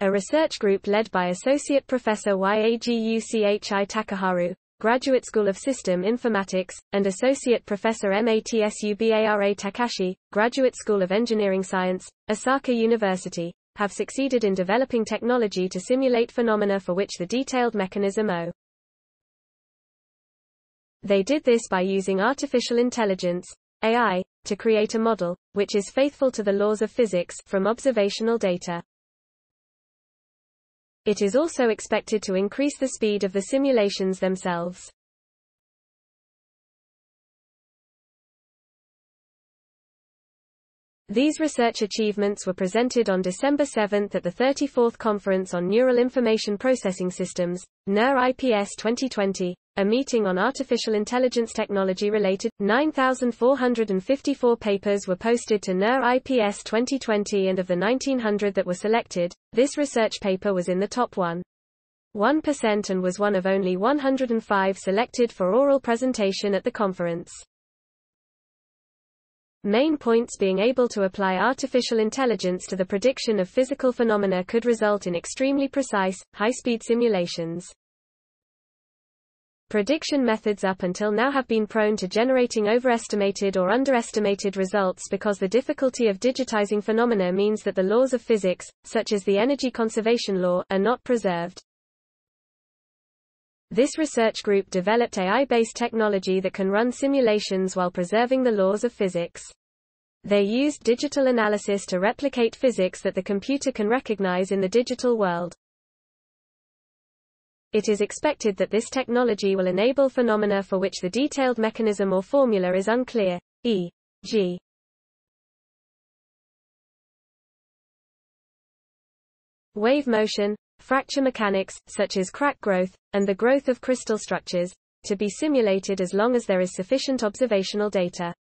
A research group led by Associate Professor Yaguchi Takaharu, Graduate School of System Informatics, and Associate Professor Matsubara Takashi, Graduate School of Engineering Science, Osaka University, have succeeded in developing technology to simulate phenomena for which the detailed mechanism O. They did this by using artificial intelligence, AI, to create a model, which is faithful to the laws of physics, from observational data. It is also expected to increase the speed of the simulations themselves. These research achievements were presented on December 7 at the 34th Conference on Neural Information Processing Systems, NER IPS 2020, a meeting on artificial intelligence technology related. 9,454 papers were posted to NER IPS 2020 and of the 1900 that were selected, this research paper was in the top 1. 1% and was one of only 105 selected for oral presentation at the conference. Main points being able to apply artificial intelligence to the prediction of physical phenomena could result in extremely precise, high-speed simulations. Prediction methods up until now have been prone to generating overestimated or underestimated results because the difficulty of digitizing phenomena means that the laws of physics, such as the energy conservation law, are not preserved. This research group developed AI-based technology that can run simulations while preserving the laws of physics. They used digital analysis to replicate physics that the computer can recognize in the digital world. It is expected that this technology will enable phenomena for which the detailed mechanism or formula is unclear, e.g. wave motion, fracture mechanics, such as crack growth, and the growth of crystal structures, to be simulated as long as there is sufficient observational data.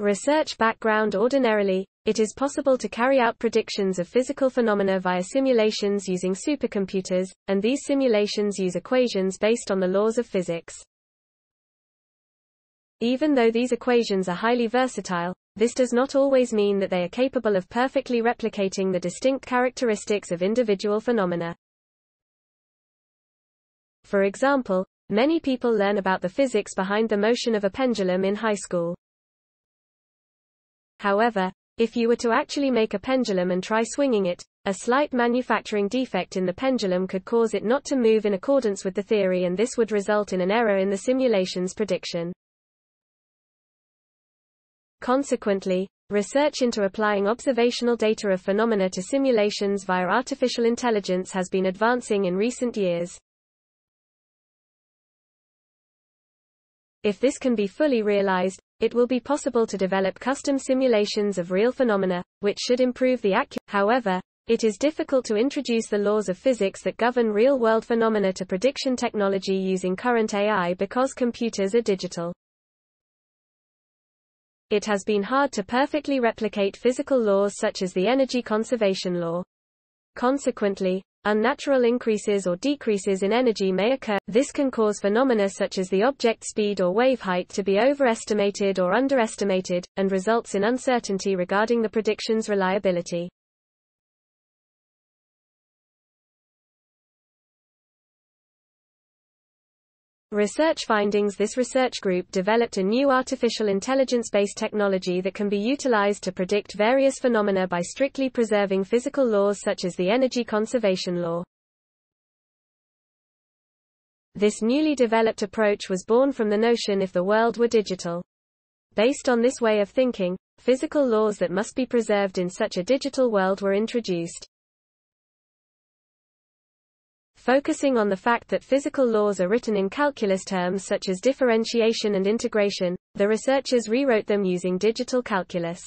Research background Ordinarily, it is possible to carry out predictions of physical phenomena via simulations using supercomputers, and these simulations use equations based on the laws of physics. Even though these equations are highly versatile, this does not always mean that they are capable of perfectly replicating the distinct characteristics of individual phenomena. For example, many people learn about the physics behind the motion of a pendulum in high school. However, if you were to actually make a pendulum and try swinging it, a slight manufacturing defect in the pendulum could cause it not to move in accordance with the theory and this would result in an error in the simulation's prediction. Consequently, research into applying observational data of phenomena to simulations via artificial intelligence has been advancing in recent years. If this can be fully realized, it will be possible to develop custom simulations of real phenomena, which should improve the accuracy. However, it is difficult to introduce the laws of physics that govern real-world phenomena to prediction technology using current AI because computers are digital. It has been hard to perfectly replicate physical laws such as the energy conservation law. Consequently, Unnatural increases or decreases in energy may occur. This can cause phenomena such as the object speed or wave height to be overestimated or underestimated, and results in uncertainty regarding the prediction's reliability. Research findings This research group developed a new artificial intelligence-based technology that can be utilized to predict various phenomena by strictly preserving physical laws such as the energy conservation law. This newly developed approach was born from the notion if the world were digital. Based on this way of thinking, physical laws that must be preserved in such a digital world were introduced. Focusing on the fact that physical laws are written in calculus terms such as differentiation and integration, the researchers rewrote them using digital calculus.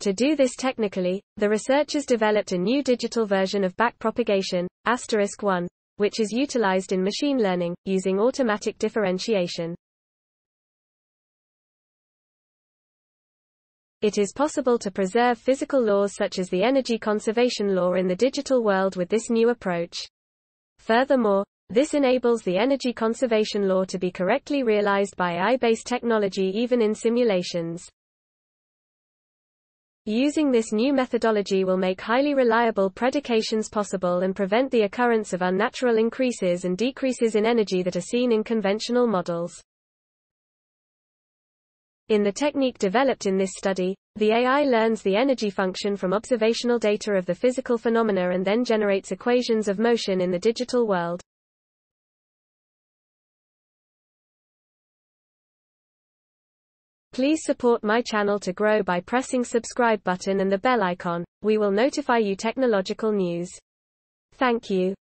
To do this technically, the researchers developed a new digital version of backpropagation, asterisk 1, which is utilized in machine learning, using automatic differentiation. It is possible to preserve physical laws such as the energy conservation law in the digital world with this new approach. Furthermore, This enables the energy conservation law to be correctly realized by AI-based technology even in simulations. Using this new methodology will make highly reliable predications possible and prevent the occurrence of unnatural increases and decreases in energy that are seen in conventional models. In the technique developed in this study, the AI learns the energy function from observational data of the physical phenomena and then generates equations of motion in the digital world. Please support my channel to grow by pressing subscribe button and the bell icon. We will notify you technological news. Thank you.